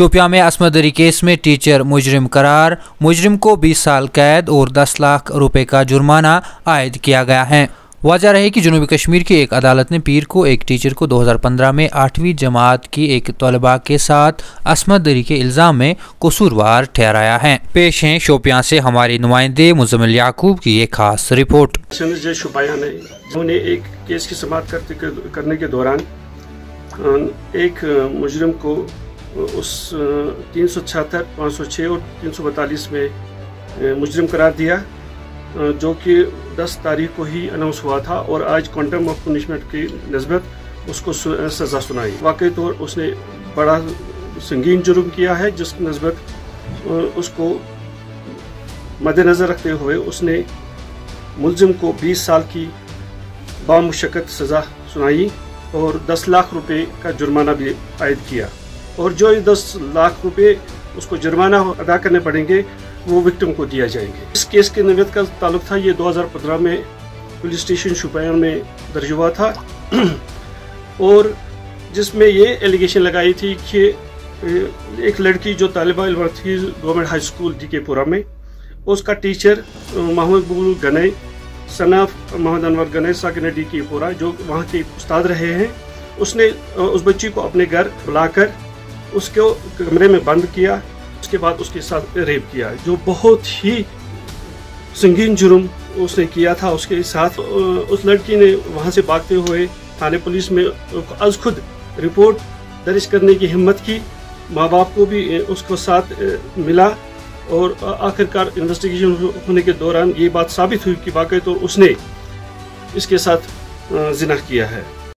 शोपिया में असमदरी केस में टीचर मुजरिम करार, मुजरिम को 20 साल कैद और 10 लाख रुपए का जुर्माना आयद किया गया है। वजह रहे कि जनूबी कश्मीर की एक अदालत ने पीर को एक टीचर को 2015 में आठवीं जमात की एक तलबा के साथ असमत दरी के इल्ज़ाम में कसूरवार ठहराया है। पेश हैं शोपियाँ से हमारे नुमाइंदे मुजमिल याकूब की एक खास रिपोर्ट। उन्होंने एक केस की समाप्त करने के दौरान एक मुजरम को उस तीन सौ छहत्तर, पाँच सौ छः और तीन सौ बतालीस में मुजरम करार दिया जो कि 10 तारीख को ही अनाउंस हुआ था और आज क्वांटम ऑफ़ पनिशमेंट की नस्बत उसको सज़ा सुनाई। वाकई तौर उसने बड़ा संगीन जुर्म किया है, जिस नस्बत उसको मद्देनज़र रखते हुए उसने मुलजिम को 20 साल की बामुशक्क़त सज़ा सुनाई और 10 लाख रुपए का जुर्माना भी आयद किया। और जो 10 लाख रुपए उसको जुर्माना अदा करने पड़ेंगे, वो विक्टिम को दिया जाएँगे। इस केस के निवेद का ताल्लुक था, ये 2015 में पुलिस स्टेशन शुपैन में दर्ज हुआ था। और जिसमें ये एलिगेशन लगाई थी कि एक लड़की जो तालिबा थी government high school D K में, उसका टीचर मोहम्मद बुल गनई सनाफ मोहम्मद अनवर गनई साकिन डी के पुरा जो वहाँ के उस्ताद रहे हैं, उसने उस बच्ची को अपने घर बुलाकर उसको कमरे में बंद किया, उसके बाद उसके साथ रेप किया, जो बहुत ही संगीन जुर्म उसने किया था, उसके साथ उस लड़की ने वहाँ से भागते हुए थाने पुलिस में आज खुद रिपोर्ट दर्ज करने की हिम्मत की। माँ बाप को भी उसको साथ मिला और आखिरकार इन्वेस्टिगेशन होने के दौरान ये बात साबित हुई कि वाकई तो उसने इसके साथ जिना किया है।